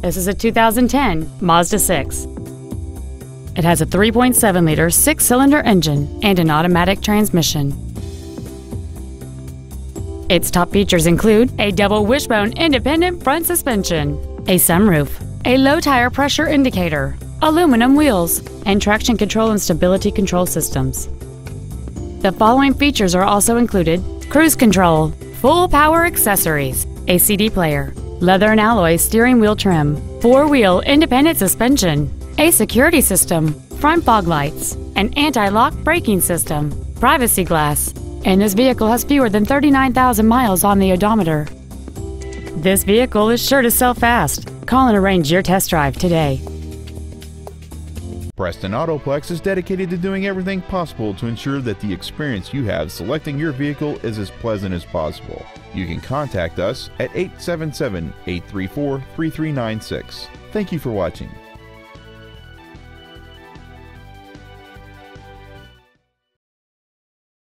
This is a 2010 Mazda 6. It has a 3.7 liter six cylinder engine and an automatic transmission. Its top features include a double wishbone independent front suspension, a sunroof, a low tire pressure indicator, aluminum wheels, and traction control and stability control systems. The following features are also included cruise control, full power accessories, a CD player, leather and alloy steering wheel trim, four wheel independent suspension, a security system, front fog lights, an anti lock braking system, privacy glass, and this vehicle has fewer than 39,000 miles on the odometer. This vehicle is sure to sell fast. Call and arrange your test drive today. Preston Autoplex is dedicated to doing everything possible to ensure that the experience you have selecting your vehicle is as pleasant as possible. You can contact us at 877 834 3396. Thank you for watching.